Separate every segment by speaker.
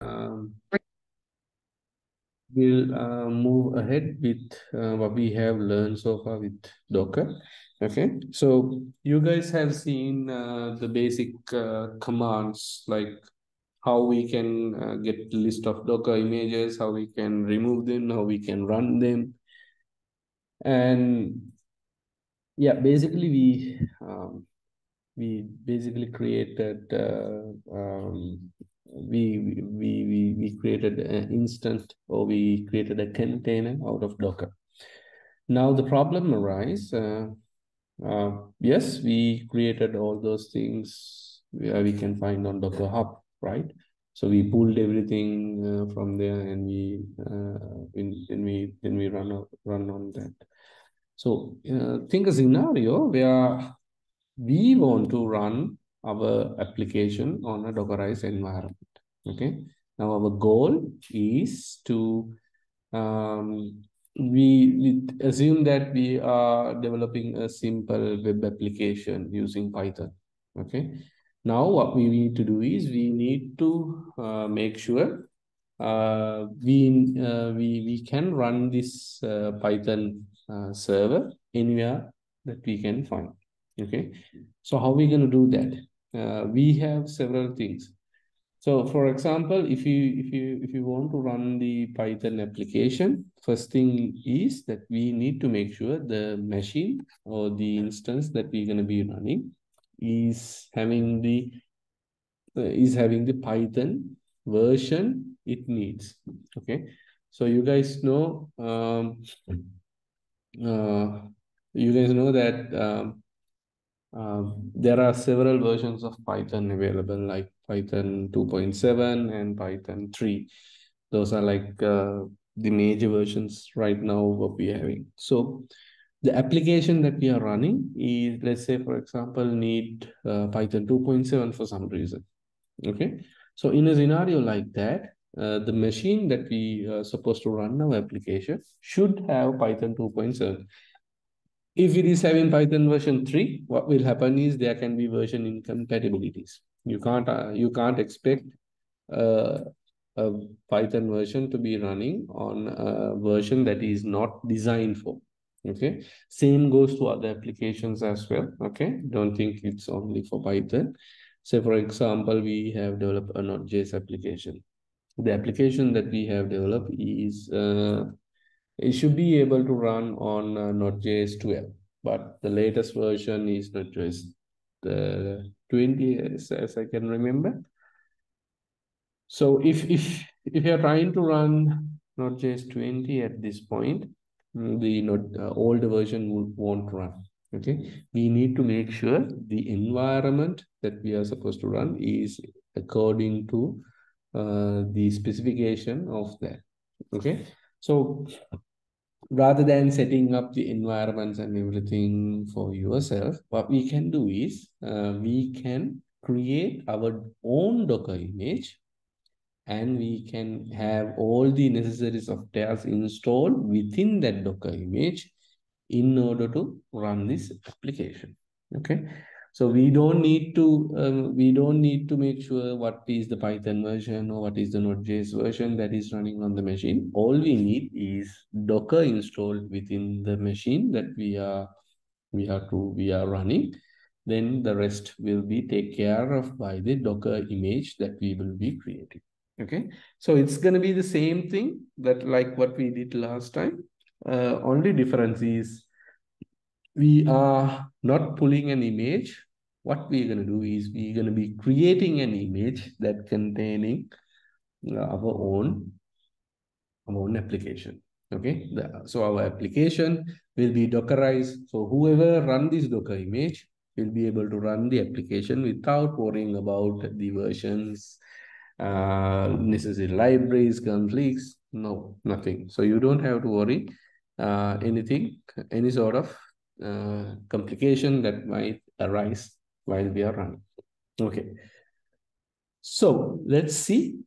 Speaker 1: um, we'll uh, move ahead with uh, what we have learned so far with Docker. Okay, so you guys have seen uh, the basic uh, commands like how we can uh, get list of Docker images, how we can remove them, how we can run them. And yeah, basically we um, we basically created uh, um, we we we we created an instant or we created a container out of Docker. Now the problem arises. Uh, uh, yes, we created all those things we can find on Docker Hub, right? So we pulled everything uh, from there and we uh, when we when we run run on that. So uh, think a scenario where we want to run our application on a Dockerized environment. Okay. Now our goal is to um, we, we assume that we are developing a simple web application using Python. Okay. Now what we need to do is we need to uh, make sure uh, we, uh, we, we can run this uh, Python uh, server anywhere that we can find. Okay. So how are we going to do that? Uh, we have several things. So for example, if you if you if you want to run the Python application, first thing is that we need to make sure the machine or the instance that we're going to be running is having the uh, is having the Python version it needs. Okay, so you guys know um, uh, you guys know that um, um, there are several versions of Python available, like Python 2.7 and Python 3. Those are like uh, the major versions right now what we are having. So the application that we are running is, let's say, for example, need uh, Python 2.7 for some reason. Okay. So in a scenario like that, uh, the machine that we are supposed to run our application should have Python 2.7 if it is having Python version 3, what will happen is there can be version incompatibilities. You can't uh, you can't expect uh, a Python version to be running on a version that is not designed for. Okay. Same goes to other applications as well. Okay. Don't think it's only for Python. Say, for example, we have developed a Node.js application. The application that we have developed is uh, it should be able to run on uh, Node.js 12, but the latest version is Node.js the 20, as, as I can remember. So if if if you're trying to run Node.js 20 at this point, mm, the Node uh, older version won't run. Okay, we need to make sure the environment that we are supposed to run is according to uh, the specification of that. Okay, so rather than setting up the environments and everything for yourself, what we can do is uh, we can create our own Docker image and we can have all the necessary softwares installed within that Docker image in order to run this application. Okay. So we don't need to um, we don't need to make sure what is the Python version or what is the Node.js version that is running on the machine. All we need is Docker installed within the machine that we are we are to we are running. Then the rest will be take care of by the Docker image that we will be creating. Okay, so it's going to be the same thing that like what we did last time. Uh, only difference is we are not pulling an image. What we're going to do is we're going to be creating an image that containing uh, our own, our own application. Okay, the, so our application will be Dockerized. So whoever run this Docker image will be able to run the application without worrying about the versions, uh, necessary libraries, conflicts. No, nothing. So you don't have to worry uh, anything, any sort of uh, complication that might arise while we are running. Okay. So let's see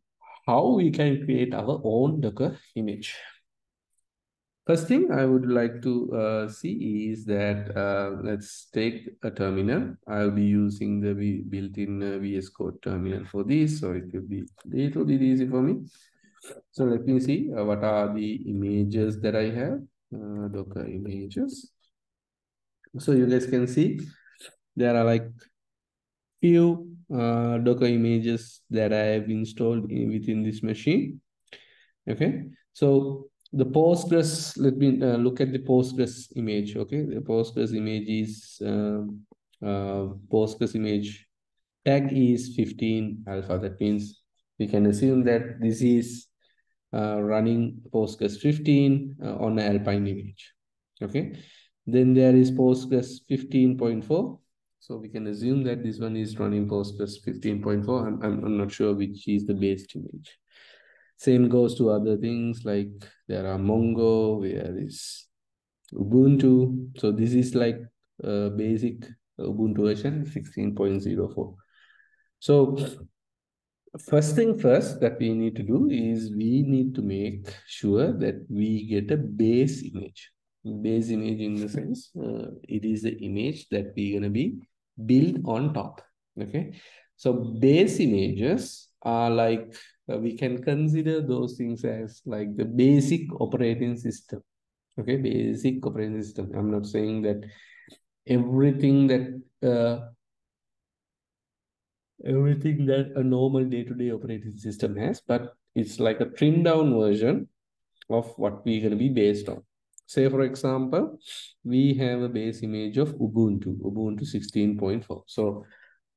Speaker 1: how we can create our own Docker image. First thing I would like to uh, see is that uh, let's take a terminal. I'll be using the built-in uh, VS Code terminal for this, so it will be a little bit easy for me. So let me see uh, what are the images that I have, uh, Docker images. So you guys can see there are like few uh, Docker images that I have installed in, within this machine. Okay, so the Postgres, let me uh, look at the Postgres image. Okay, the Postgres image is um, uh, Postgres image tag is 15 alpha. That means we can assume that this is uh, running Postgres 15 uh, on an Alpine image. Okay, then there is Postgres 15.4. So we can assume that this one is running Postgres 15.4. I'm, I'm, I'm not sure which is the base image. Same goes to other things like there are Mongo, there is Ubuntu. So this is like a basic Ubuntu version 16.04. So first thing first that we need to do is we need to make sure that we get a base image. Base image in the sense, uh, it is the image that we're going to be built on top. Okay. So base images are like uh, we can consider those things as like the basic operating system okay basic operating system i'm not saying that everything that uh, everything that a normal day-to-day -day operating system has but it's like a trimmed down version of what we're going to be based on say for example we have a base image of ubuntu ubuntu 16.4 so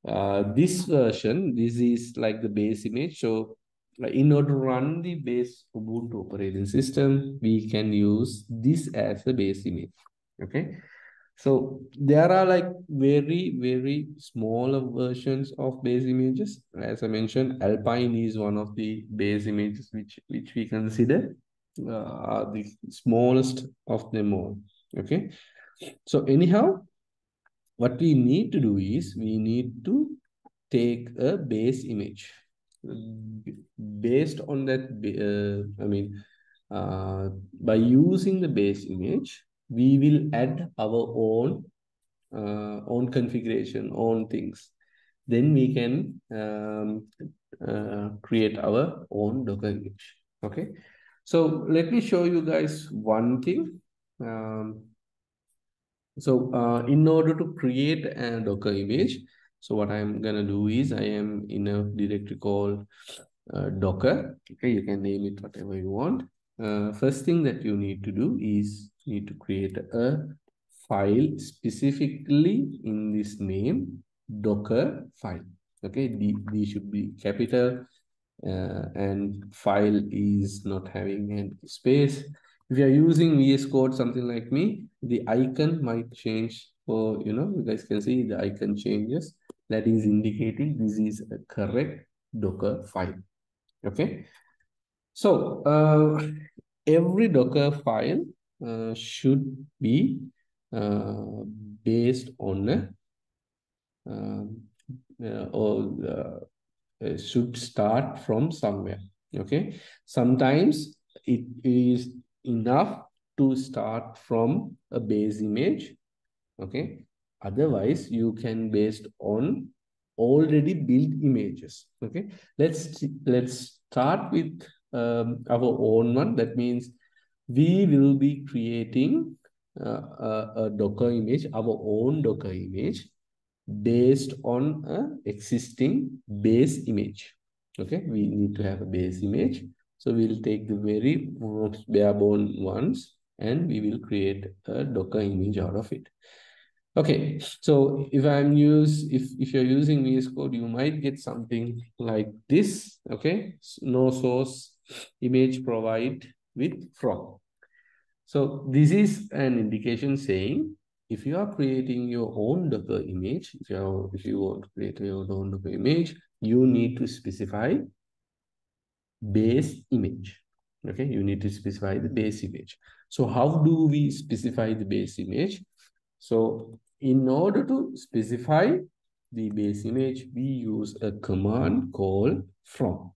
Speaker 1: uh, this version this is like the base image so in order to run the base Ubuntu operating system, we can use this as a base image. Okay. So there are like very, very smaller versions of base images. As I mentioned, Alpine is one of the base images which, which we consider uh, the smallest of them all. Okay. So anyhow, what we need to do is we need to take a base image based on that, uh, I mean, uh, by using the base image, we will add our own uh, own configuration, own things. Then we can um, uh, create our own Docker image. Okay. So let me show you guys one thing. Um, so uh, in order to create a Docker image, so what I'm gonna do is I am in a directory called uh, Docker. Okay, you can name it whatever you want. Uh, first thing that you need to do is you need to create a file specifically in this name Docker file. Okay, the, the should be capital uh, and file is not having any space. If you are using VS Code, something like me, the icon might change for, you know, you guys can see the icon changes. That is indicating this is a correct Docker file. Okay. So uh, every Docker file uh, should be uh, based on a um, uh, or uh, should start from somewhere. Okay. Sometimes it is enough to start from a base image. Okay. Otherwise, you can based on already built images. Okay, let's let's start with um, our own one. That means we will be creating uh, a, a Docker image, our own Docker image based on a existing base image. Okay, we need to have a base image. So we'll take the very most bare bone ones and we will create a Docker image out of it. Okay, so if I'm use if if you're using VS Code, you might get something like this. Okay, no source image provide with from. So this is an indication saying if you are creating your own Docker image, if you are, if you want to create your own Docker image, you need to specify base image. Okay, you need to specify the base image. So how do we specify the base image? So in order to specify the base image, we use a command called from.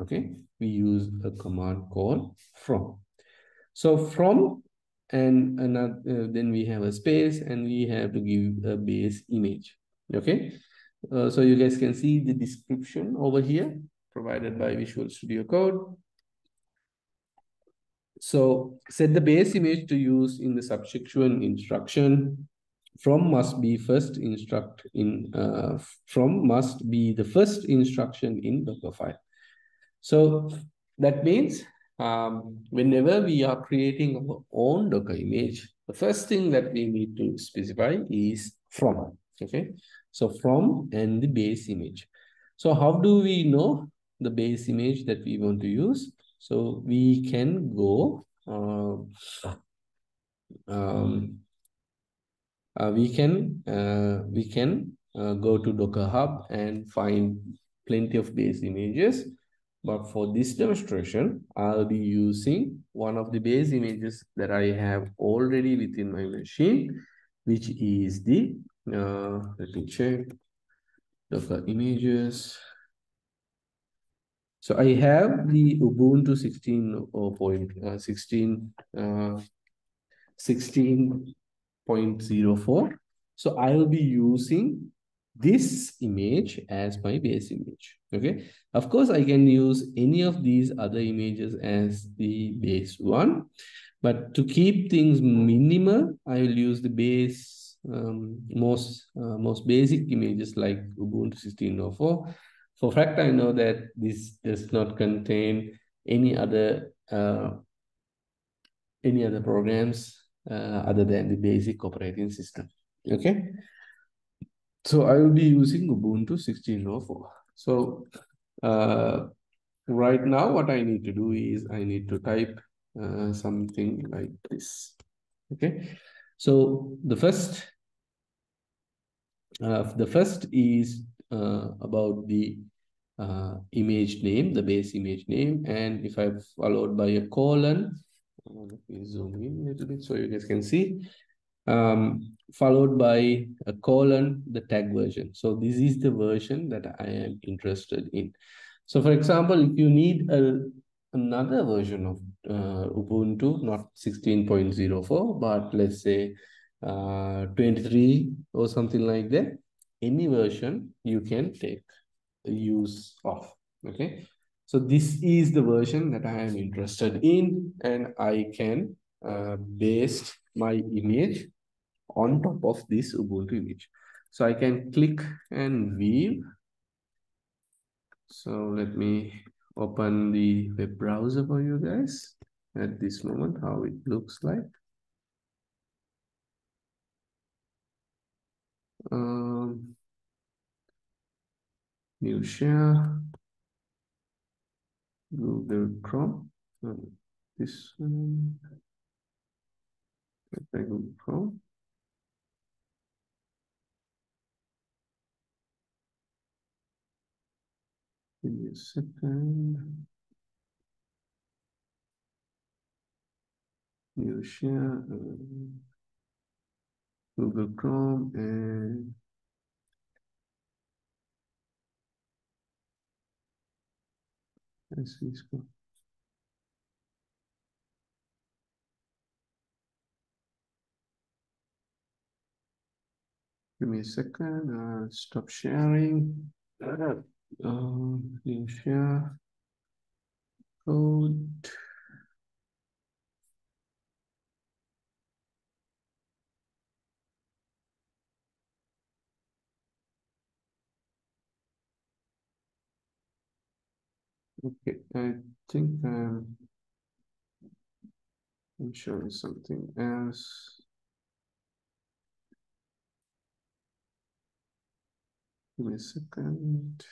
Speaker 1: Okay, we use a command called from. So from and another, uh, then we have a space and we have to give a base image. Okay. Uh, so you guys can see the description over here provided by Visual Studio Code. So set the base image to use in the subsequent instruction. From must be first instruct in uh, from must be the first instruction in Dockerfile. So that means um, whenever we are creating our own Docker image, the first thing that we need to specify is from. Okay, so from and the base image. So how do we know the base image that we want to use? So we can go, uh, um, uh, we can uh, we can uh, go to Docker Hub and find plenty of base images. But for this demonstration, I'll be using one of the base images that I have already within my machine, which is the, uh, let me check, Docker images. So I have the Ubuntu 16.16 uh, 16.04. Uh, so I will be using this image as my base image. Okay. Of course, I can use any of these other images as the base one. But to keep things minimal, I will use the base um, most uh, most basic images like Ubuntu 16.04 for fact, I know that this does not contain any other uh, any other programs uh, other than the basic operating system. Okay. So I will be using Ubuntu 16.04. So uh, right now, what I need to do is I need to type uh, something like this. Okay. So the first, uh, the first is uh, about the uh, image name, the base image name. And if I followed by a colon, let me zoom in a little bit so you guys can see, um, followed by a colon, the tag version. So this is the version that I am interested in. So for example, if you need a, another version of uh, Ubuntu, not 16.04, but let's say uh, 23 or something like that, any version you can take use of okay so this is the version that i am interested in and i can uh, base my image on top of this ubuntu image. So i can click and view. So let me open the web browser for you guys at this moment how it looks like. Um new share, Google Chrome, this one, Google Chrome. Give me a second. New share, uh, Google Chrome and Let's see. Give me a second. Uh, stop sharing. Uh, you share code. Okay, I think um, I'm showing something else. Give me a second.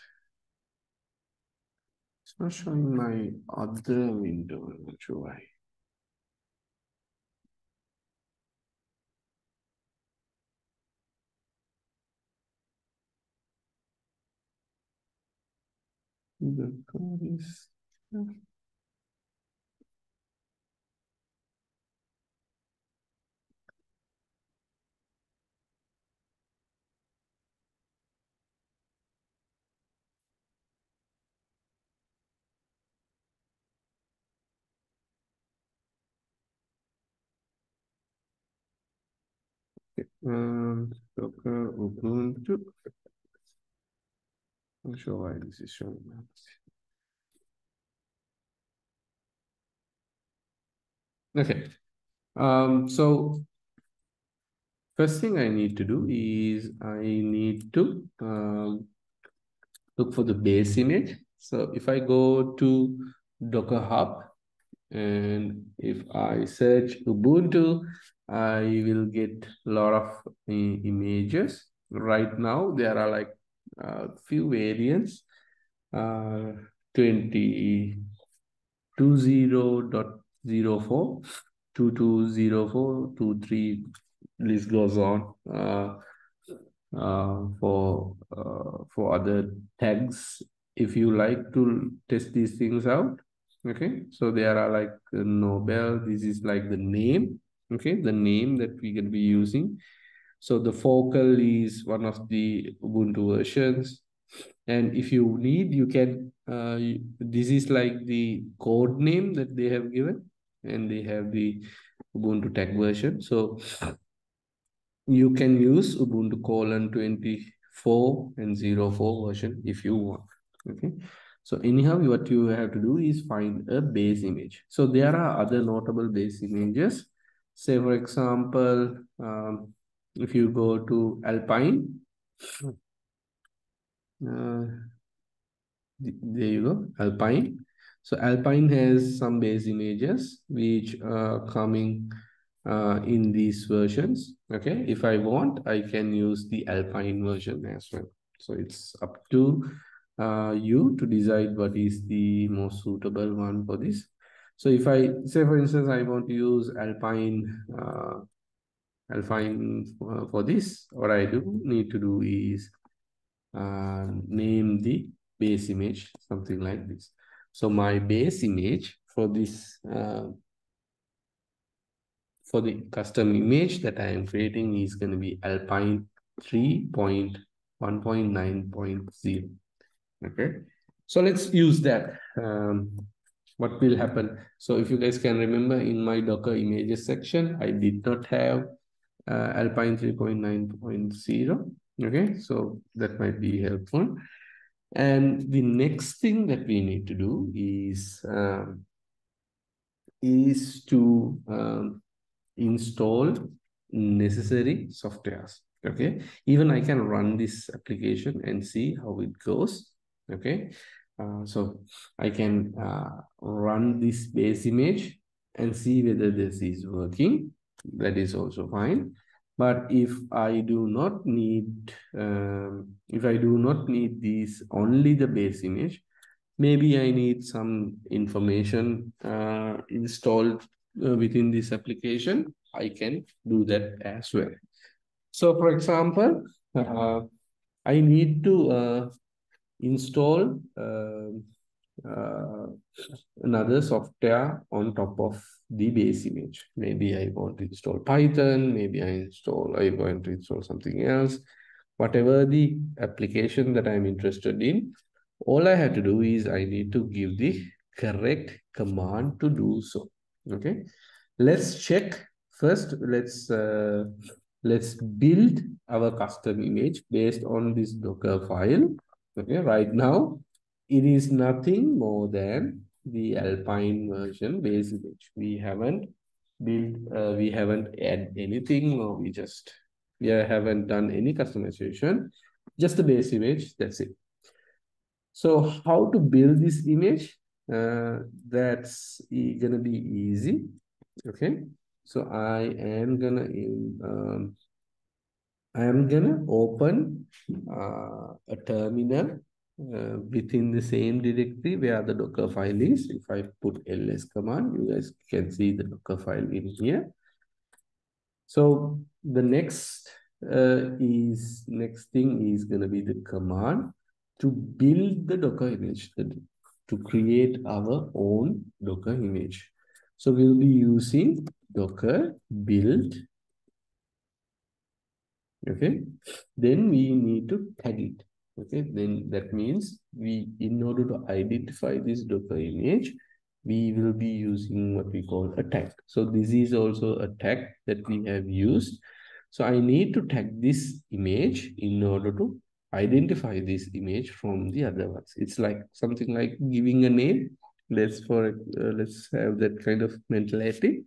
Speaker 1: It's not showing my other window. I'm why. The code is Um, Docker Ubuntu. I'm not sure why this is showing. up. Okay. Um, so first thing I need to do is I need to um, look for the base image. So if I go to Docker Hub and if I search Ubuntu, I will get a lot of uh, images. Right now, there are like a uh, few variants. Uh, 20, 20.04 2204, 23, list goes on uh, uh, for uh, for other tags if you like to test these things out. Okay, so there are like Noble, this is like the name, okay, the name that we can be using. So the focal is one of the Ubuntu versions. And if you need, you can, uh, this is like the code name that they have given and they have the Ubuntu tag version. So you can use Ubuntu colon 24 and 04 version if you want. Okay. So anyhow, what you have to do is find a base image. So there are other notable base images. Say, for example, um, if you go to Alpine, uh, there you go, Alpine. So Alpine has some base images which are coming uh, in these versions. Okay, if I want, I can use the Alpine version as well. So it's up to uh, you to decide what is the most suitable one for this. So if I say, for instance, I want to use Alpine, uh, Alpine uh, for this, what I do need to do is uh, name the base image, something like this. So my base image for this, uh, for the custom image that I am creating is going to be Alpine 3.1.9.0. Okay. So let's use that. Um, what will happen? So if you guys can remember in my Docker images section, I did not have uh, Alpine 3.9.0. Okay. So that might be helpful. And the next thing that we need to do is, um, is to um, install necessary softwares. Okay. Even I can run this application and see how it goes. Okay. Uh, so I can uh, run this base image and see whether this is working. That is also fine. But if I do not need, um, if I do not need these only the base image, maybe I need some information uh, installed uh, within this application. I can do that as well. So for example, uh, I need to install um, uh, another software on top of the base image. Maybe I want to install Python, maybe I install, I want to install something else. Whatever the application that I'm interested in, all I have to do is I need to give the correct command to do so. Okay. Let's check first. Let's uh, let's build our custom image based on this Docker file. Okay. Right now, it is nothing more than the Alpine version base image. We haven't built, uh, we haven't add anything, or we just, we haven't done any customization, just the base image, that's it. So how to build this image? Uh, that's gonna be easy, okay? So I am gonna, um, I am gonna open uh, a terminal uh, within the same directory where the Docker file is. If I put ls command, you guys can see the Docker file in here. So the next uh, is next thing is going to be the command to build the Docker image, to create our own Docker image. So we'll be using Docker build. Okay. Then we need to tag it. Okay, then that means we, in order to identify this Docker image, we will be using what we call a tag. So this is also a tag that we have used. So I need to tag this image in order to identify this image from the other ones. It's like something like giving a name. Let's for uh, let's have that kind of mentality.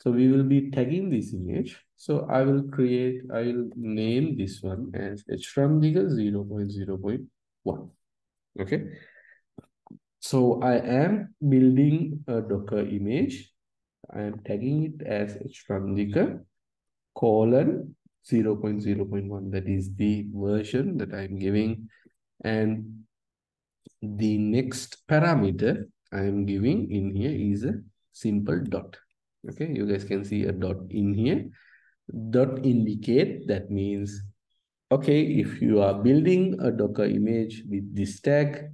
Speaker 1: So we will be tagging this image. So I will create, I will name this one as HRANDIKA 0 0.0.1. Okay. So I am building a Docker image. I am tagging it as HRANDIKA colon 0 0.0.1. That is the version that I'm giving. And the next parameter I am giving in here is a simple dot. Okay, you guys can see a dot in here. Dot indicate that means, okay, if you are building a Docker image with this tag,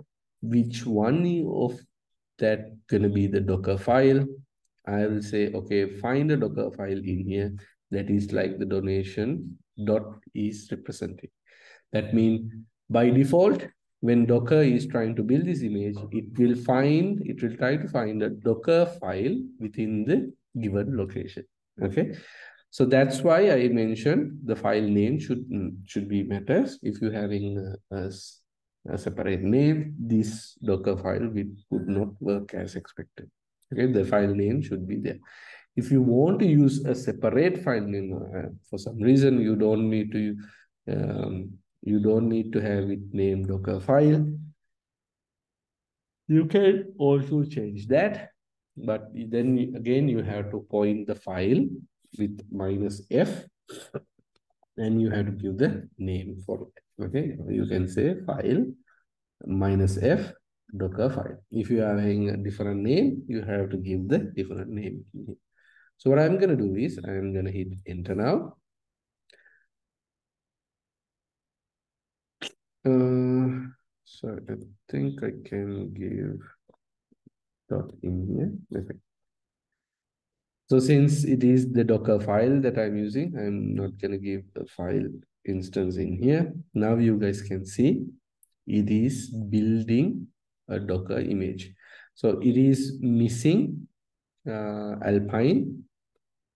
Speaker 1: which one of that gonna be the Docker file? I will say, okay, find a Docker file in here that is like the donation dot is representing. That means by default, when Docker is trying to build this image, it will find, it will try to find a Docker file within the given location. Okay. So that's why I mentioned the file name should should be matters. If you're having a, a, a separate name, this Docker file will, would not work as expected. Okay, the file name should be there. If you want to use a separate file name, uh, for some reason you don't need to um, you don't need to have it named Docker file. You can also change that but then again you have to point the file with minus f and you have to give the name for it. Okay? You can say file minus f docker file. If you are having a different name you have to give the different name. So what i'm going to do is i'm going to hit enter now. Uh so i think i can give dot in here. Okay. So since it is the Docker file that I'm using, I'm not going to give the file instance in here. Now you guys can see it is building a Docker image. So it is missing uh, Alpine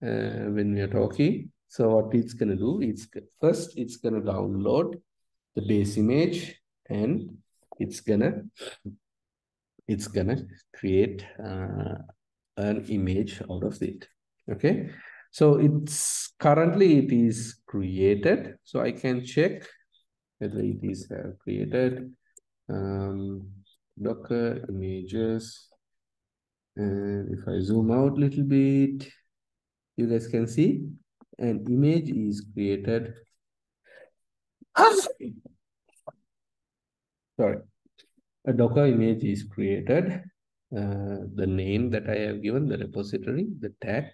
Speaker 1: uh, when we are talking. So what it's going to do, it's first it's going to download the base image and it's going to it's gonna create uh, an image out of it okay? So it's currently it is created. So i can check whether it is uh, created. Um, docker images. And if i zoom out a little bit you guys can see an image is created. Sorry a Docker image is created. Uh, the name that I have given, the repository, the tag,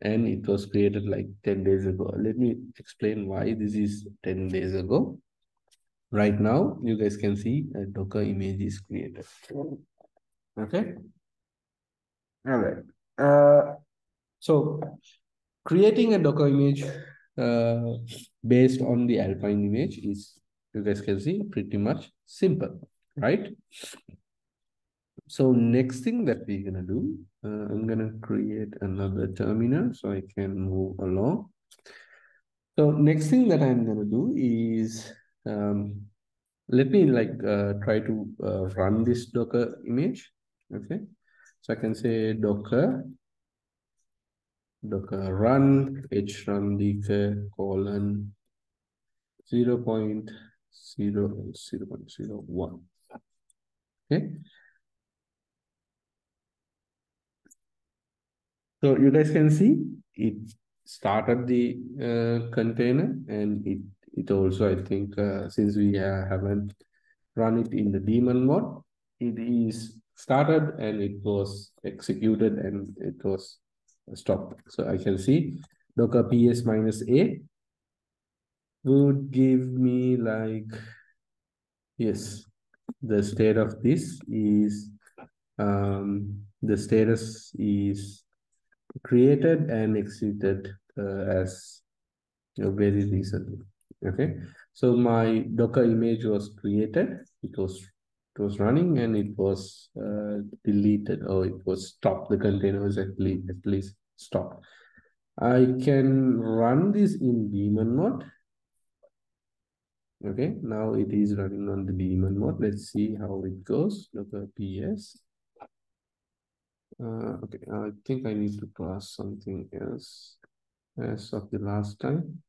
Speaker 1: and it was created like 10 days ago. Let me explain why this is 10 days ago. Right now, you guys can see a Docker image is created. Okay. All right. Uh, so creating a Docker image uh, based on the Alpine image is, you guys can see, pretty much simple right? So next thing that we're gonna do, uh, I'm gonna create another terminal so I can move along. So next thing that I'm gonna do is, um, let me like uh, try to uh, run this Docker image, okay? So I can say Docker, Docker run h run colon 0 0.0, 0 0.01. Okay. So you guys can see it started the uh, container and it it also I think uh, since we uh, haven't run it in the daemon mode, it is started and it was executed and it was stopped. So I can see docker ps minus a would give me like yes the state of this is um, the status is created and executed uh, as you know, very recently. Okay, so my Docker image was created. It was it was running and it was uh, deleted or it was stopped. The container was actually at least stopped. I can run this in daemon mode. Okay, now it is running on the daemon mode. Let's see how it goes. Docker ps. Uh, okay, I think I need to pass something else as of the last time.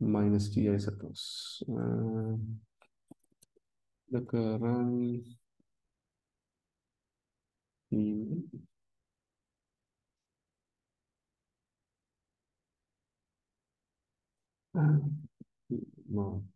Speaker 1: Minus t, I suppose. Uh, Docker run. Daemon. mode.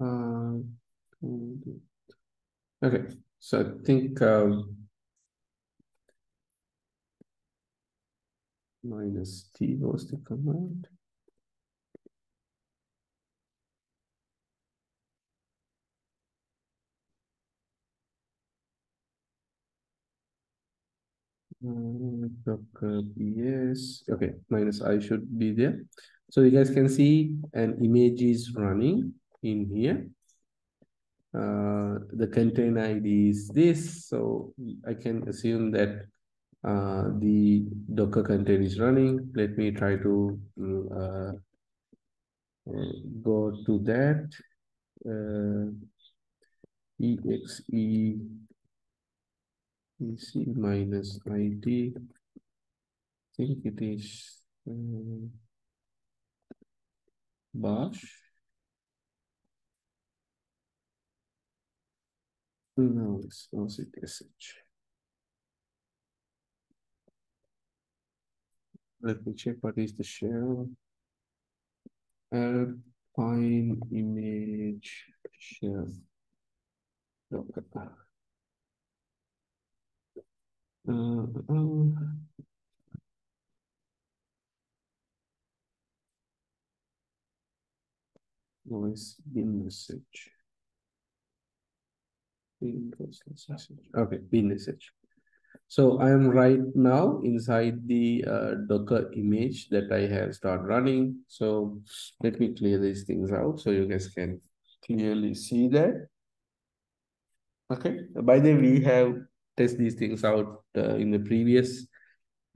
Speaker 1: Uh, okay, so I think um, minus t was the command. Ps. Okay, minus i should be there. So you guys can see an image is running in here. Uh, the container ID is this, so I can assume that uh, the Docker container is running. Let me try to uh, go to that. Uh, exe ec minus id. I think it is uh, bash. No, it's not sh. Let me check what is the shell. Alpine image shell. Okay. Uh, uh, noise bin message. Okay, bin message. So I am right now inside the uh, Docker image that I have started running. So let me clear these things out so you guys can clearly see that. Okay, by the way, we have tested these things out uh, in the previous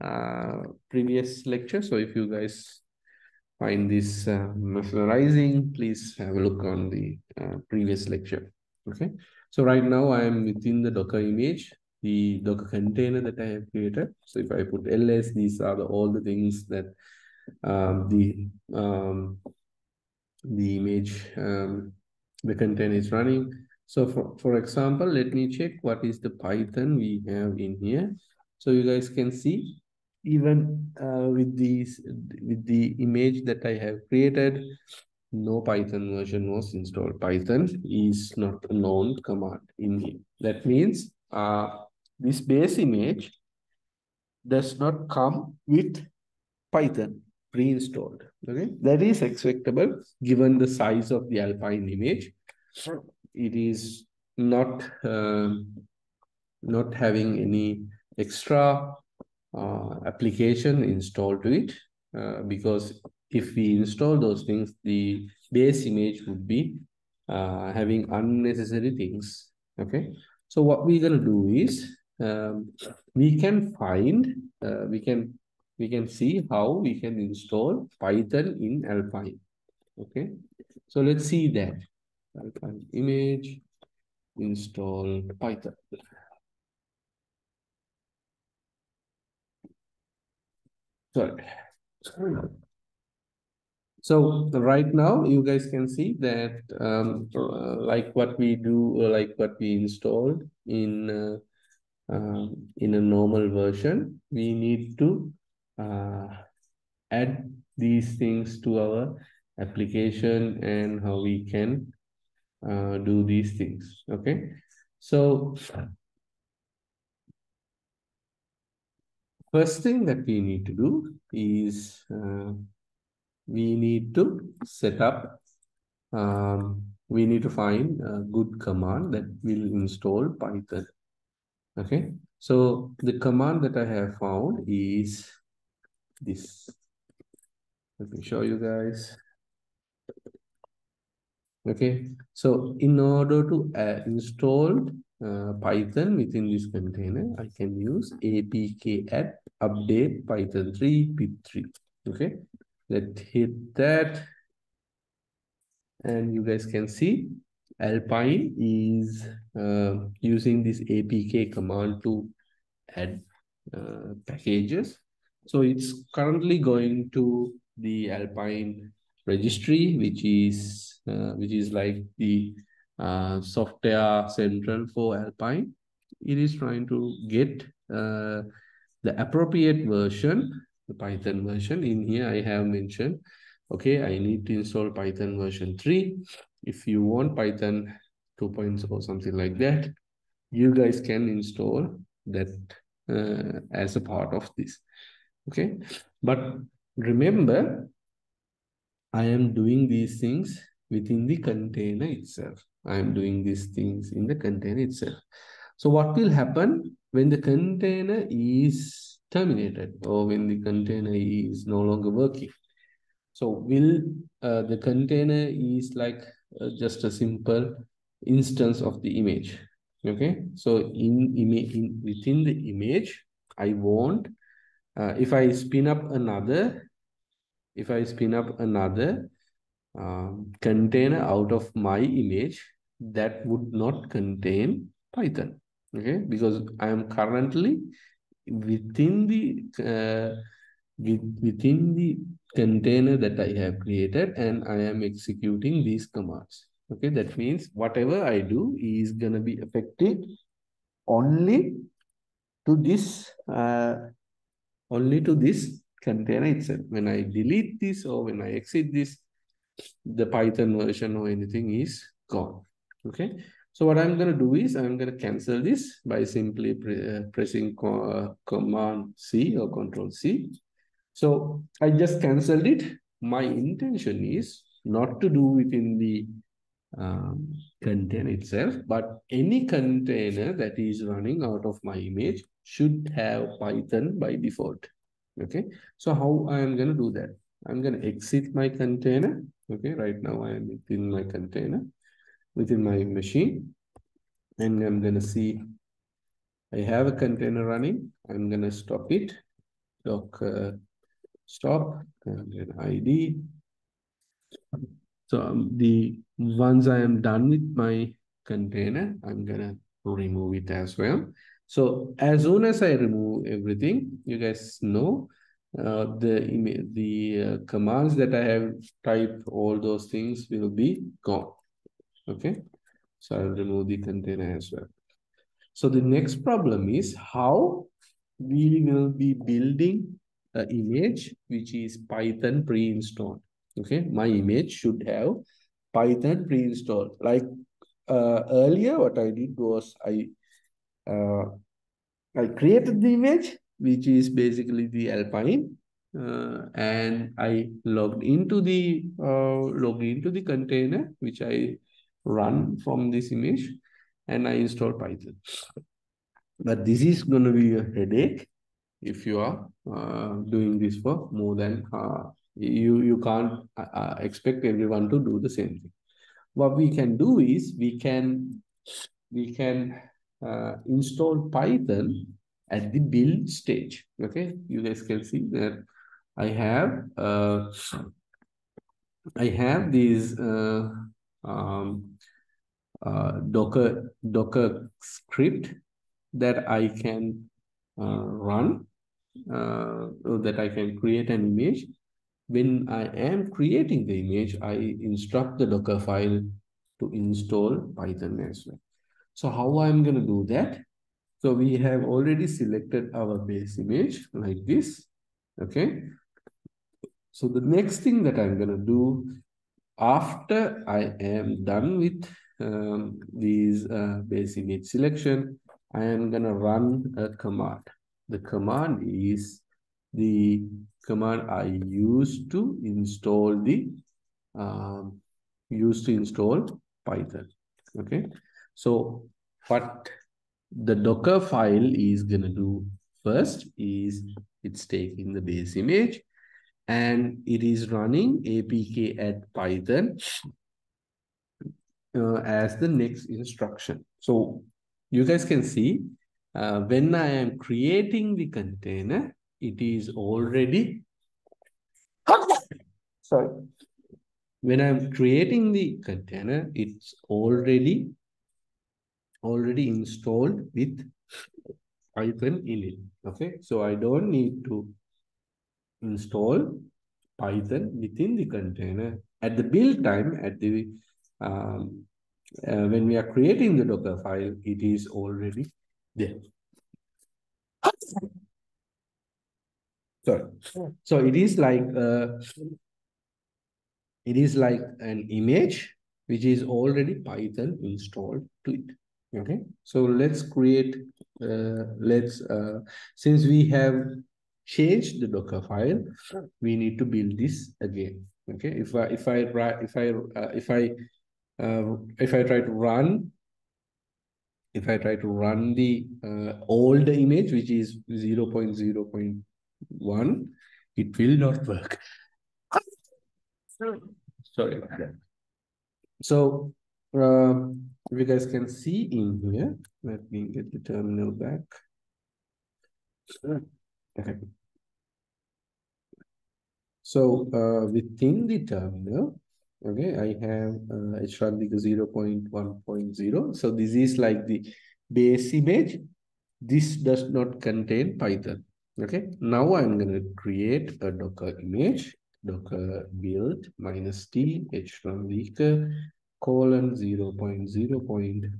Speaker 1: uh, previous lecture. So if you guys find this uh, mesmerizing, please have a look on the uh, previous lecture. Okay, so right now I am within the Docker image the Docker container that I have created. So if I put ls, these are the, all the things that um, the um, the image, um, the container is running. So for, for example, let me check what is the Python we have in here. So you guys can see even uh, with these with the image that I have created, no Python version was installed. Python is not a known command in here. That means uh, this base image does not come with Python pre-installed. Okay, that is expectable given the size of the Alpine image. It is not uh, not having any extra uh, application installed to it uh, because if we install those things, the base image would be uh, having unnecessary things. Okay, so what we're gonna do is um, we can find, uh, we can we can see how we can install Python in Alpine. Okay, so let's see that. Alpine image, install Python. Sorry. So right now you guys can see that um, uh, like what we do, uh, like what we installed in uh, um, in a normal version, we need to uh, add these things to our application and how we can uh, do these things. Okay. So first thing that we need to do is uh, we need to set up, um, we need to find a good command that will install Python Okay, so the command that I have found is this. Let me show you guys. Okay, so in order to uh, install uh, Python within this container, I can use apk app update Python 3 pip3. Okay, let's hit that. And you guys can see Alpine is uh, using this apk command to add uh, packages. So it's currently going to the Alpine registry, which is uh, which is like the uh, software central for Alpine. It is trying to get uh, the appropriate version, the Python version. In here, I have mentioned, okay, I need to install Python version 3. If you want Python 2.0 or something like that, you guys can install that uh, as a part of this. Okay, but remember, I am doing these things within the container itself. I am doing these things in the container itself. So what will happen when the container is terminated or when the container is no longer working? So will uh, the container is like uh, just a simple instance of the image. Okay, so in image in, within the image, I want uh, if I spin up another, if I spin up another um, container out of my image, that would not contain Python. Okay, because I am currently within the uh, with, within the container that I have created and I am executing these commands. Okay, that means whatever I do is going to be affected only to this uh, only to this container itself. When I delete this or when I exit this, the Python version or anything is gone. Okay. So what I'm going to do is I'm going to cancel this by simply pre uh, pressing co uh, Command C or Control C. So I just canceled it. My intention is not to do within the um, container itself, but any container that is running out of my image should have Python by default. Okay, so how I am going to do that? I'm going to exit my container. Okay, right now I am within my container, within my machine, and I'm going to see I have a container running. I'm going to stop it. Docker stop and then ID. So um, the once I am done with my container, I'm gonna remove it as well. So as soon as I remove everything, you guys know uh, the the uh, commands that I have typed, all those things will be gone. Okay, so I'll remove the container as well. So the next problem is how we will be building an image which is Python pre-installed. Okay, my image should have Python pre-installed. Like uh, earlier, what I did was I uh, I created the image, which is basically the Alpine, uh, and I logged into the uh, logged into the container which I run from this image, and I install Python. But this is going to be a headache if you are uh, doing this for more than uh, you you can't uh, uh, expect everyone to do the same thing. What we can do is we can we can uh, install python at the build stage. Okay? You guys can see that i have uh, i have these um, uh, docker docker script that i can uh, run uh, that I can create an image. When I am creating the image, I instruct the Docker file to install Python as well. So how I'm going to do that? So we have already selected our base image like this. Okay. So the next thing that I'm going to do after I am done with um, these uh, base image selection, I am going to run a command the command is the command I use to install the um, use to install Python. Okay, so what the Docker file is going to do first is it's taking the base image and it is running apk add python uh, as the next instruction. So you guys can see uh, when I am creating the container, it is already, sorry, when I'm creating the container, it's already, already installed with Python in it. Okay, so I don't need to install Python within the container at the build time, at the um, uh, when we are creating the Docker file, it is already there. Sorry. So it is like uh, it is like an image which is already Python installed to it. Okay. So let's create. Uh, let's uh, since we have changed the Docker file, we need to build this again. Okay. If I if I if I uh, if I uh, if I try to run, if I try to run the uh, old image, which is 0 0.0.1, it will not work. Sorry about that. So um, you guys can see in here, let me get the terminal back. Okay. So uh, within the terminal, okay i have uh, HRANDIKA 0.1.0 so this is like the base image. This does not contain python okay? Now i'm going to create a docker image docker build minus t HRANDIKA colon 0 0.0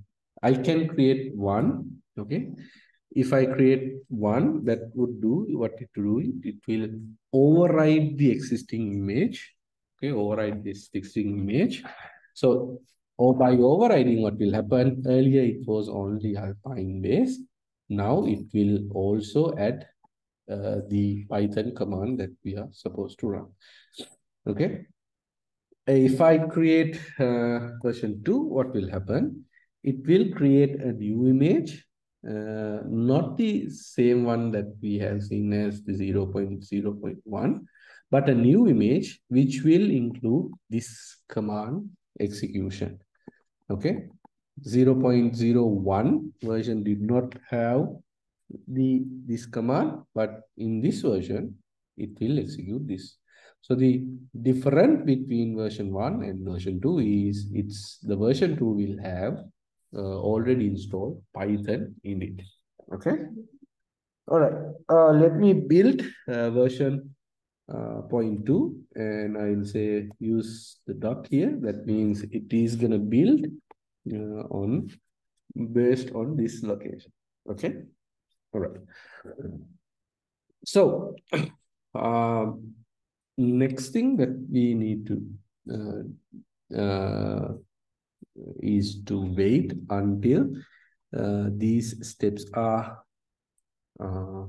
Speaker 1: i can create one okay if I create one, that would do what it do, it will override the existing image okay, override this fixing image. So or by overriding what will happen, earlier it was only Alpine base. Now it will also add uh, the Python command that we are supposed to run. Okay. If I create uh, version 2, what will happen? It will create a new image, uh, not the same one that we have seen as the 0 0.0.1, but a new image which will include this command execution. Okay. 0 0.01 version did not have the this command, but in this version, it will execute this. So the difference between version 1 and version 2 is it's the version 2 will have already installed Python in it. Okay. All right. Uh, let me build uh, version uh, point two, and I'll say use the dot here. That means it is going to build uh, on based on this location. Okay. All right. So, um, next thing that we need to uh, uh, is to wait until uh, these steps are uh,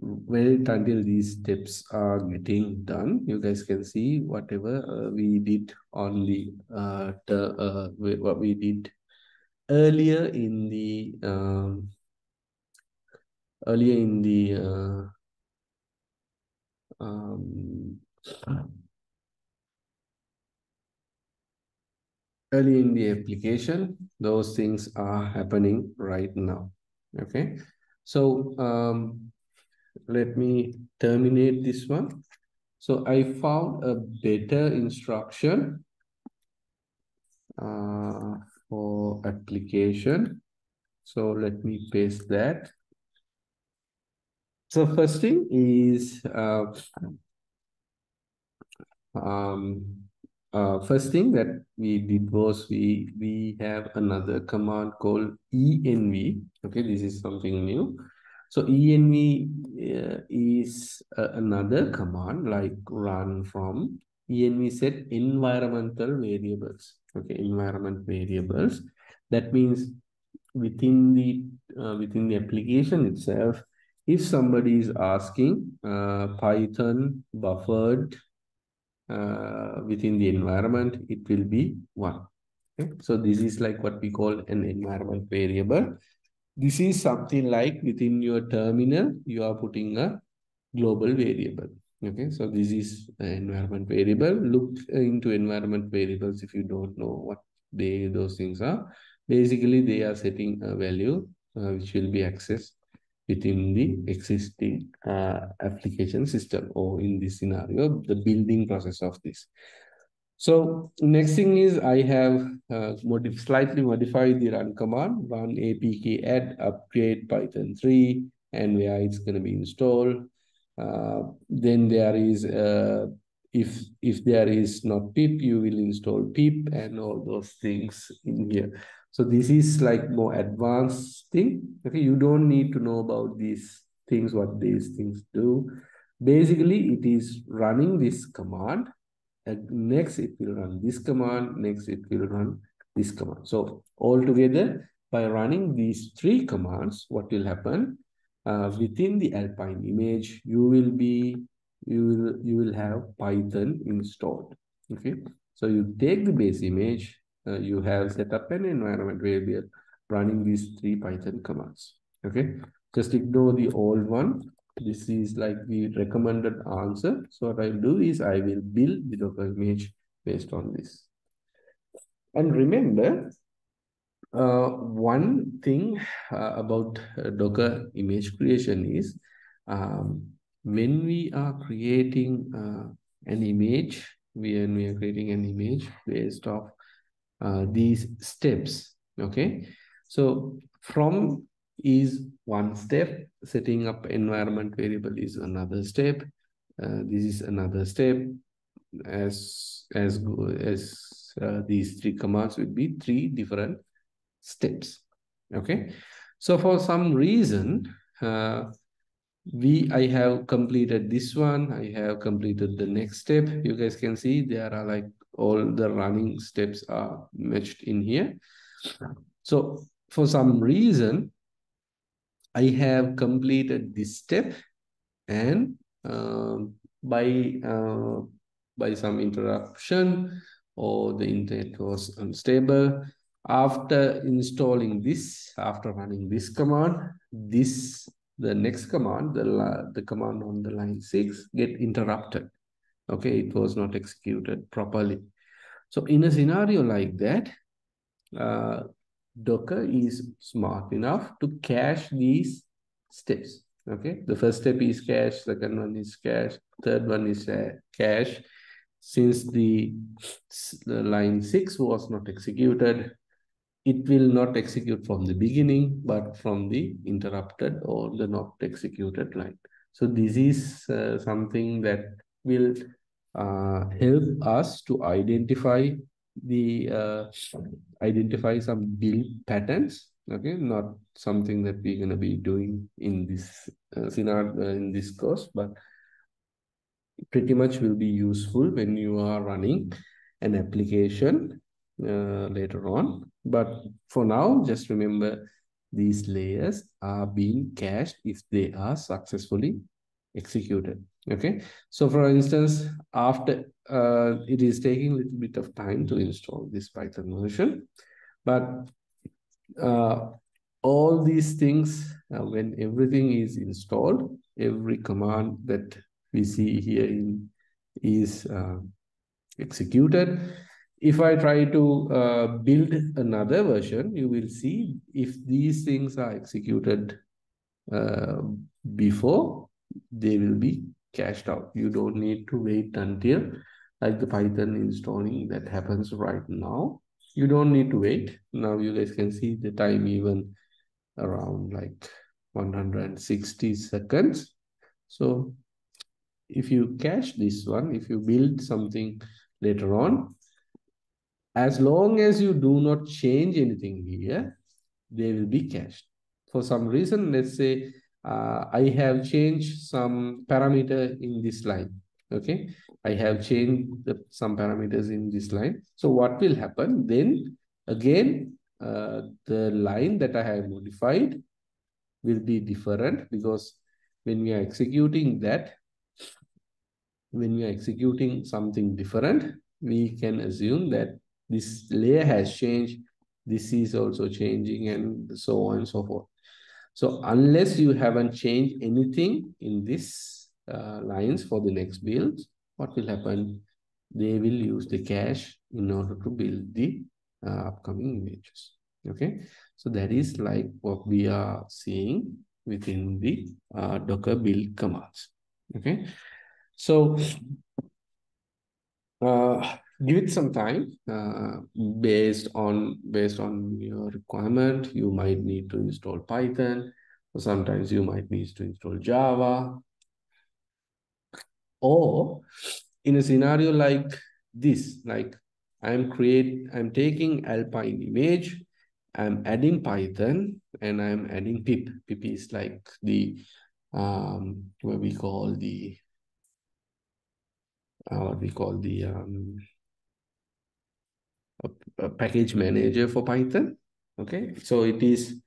Speaker 1: wait until these steps are getting done. You guys can see whatever uh, we did on the uh, the uh, what we did earlier in the um, earlier in the uh, um, early in the application those things are happening right now okay so um let me terminate this one. So I found a better instruction uh, for application. So let me paste that. So first thing is uh, um, uh, first thing that we did was we we have another command called env. Okay, this is something new. So env uh, is uh, another command like run from env set environmental variables. Okay, environment variables. That means within the uh, within the application itself, if somebody is asking uh, Python buffered uh, within the environment, it will be one. Okay, so this is like what we call an environment variable This is something like within your terminal, you are putting a global variable. Okay, so this is environment variable. Look into environment variables if you don't know what they those things are. Basically, they are setting a value uh, which will be accessed within the existing uh, application system or in this scenario, the building process of this. So next thing is I have uh, modif slightly modified the run command, run apk add upgrade python 3 and where it's going to be installed. Uh, then there is, uh, if, if there is not pip, you will install pip and all those things in here. So this is like more advanced thing. Okay, you don't need to know about these things, what these things do. Basically, it is running this command And next it will run this command, next it will run this command. So altogether, by running these three commands, what will happen? Uh, within the Alpine image, you will be, you will, you will have Python installed. Okay. So you take the base image, uh, you have set up an environment where we are running these three Python commands. Okay. Just ignore the old one this is like the recommended answer. So what I'll do is I will build the Docker image based on this. And remember, uh, one thing uh, about uh, Docker image creation is um, when we are creating uh, an image, when we are creating an image based off uh, these steps, okay? So from is one step. Setting up environment variable is another step. Uh, this is another step. As as as uh, these three commands would be three different steps. Okay. So for some reason, uh, we I have completed this one. I have completed the next step. You guys can see there are like all the running steps are matched in here. So for some reason, I have completed this step and uh, by uh, by some interruption or the internet was unstable. After installing this, after running this command, this the next command, the, the command on the line 6 get interrupted. Okay, it was not executed properly. So in a scenario like that, uh, Docker is smart enough to cache these steps. Okay, the first step is cache, second one is cache, third one is uh, cache. Since the, the line 6 was not executed, it will not execute from the beginning, but from the interrupted or the not executed line. So this is uh, something that will uh, help us to identify the uh, identify some build patterns okay? Not something that we're going to be doing in this uh, scenario uh, in this course but pretty much will be useful when you are running an application uh, later on. But for now just remember these layers are being cached if they are successfully executed okay. So for instance after uh, it is taking a little bit of time to install this python version but uh, all these things uh, when everything is installed every command that we see here in is uh, executed. If i try to uh, build another version you will see if these things are executed uh, before they will be cached out. You don't need to wait until like the Python installing that happens right now. You don't need to wait. Now you guys can see the time even around like 160 seconds. So if you cache this one, if you build something later on, as long as you do not change anything here, they will be cached. For some reason, let's say uh, I have changed some parameter in this line. Okay, I have changed the, some parameters in this line. So what will happen then? Again, uh, the line that I have modified will be different because when we are executing that, when we are executing something different, we can assume that this layer has changed. This is also changing and so on and so forth. So unless you haven't changed anything in this uh, lines for the next build, what will happen? They will use the cache in order to build the uh, upcoming images. Okay, so that is like what we are seeing within the uh, Docker build commands. Okay, so uh, give it some time uh, based on based on your requirement. You might need to install Python, sometimes you might need to install Java, or in a scenario like this, like I'm create, I'm taking Alpine image, I'm adding Python, and I'm adding pip. Pip is like the um what we call the uh, what we call the um a package manager for Python. Okay, so it is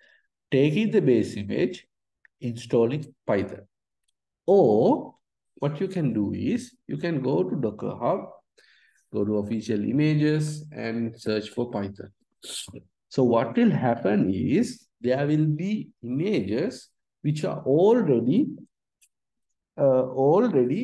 Speaker 1: taking the base image, installing Python. Or what you can do is you can go to Docker Hub, go to official images and search for Python. So what will happen is there will be images which are already uh, already